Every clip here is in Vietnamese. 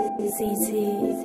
CT.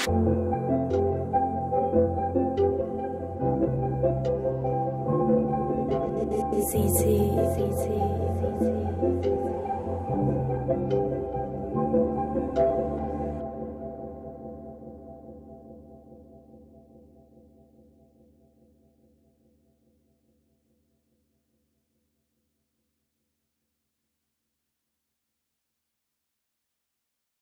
CC, CC, CC.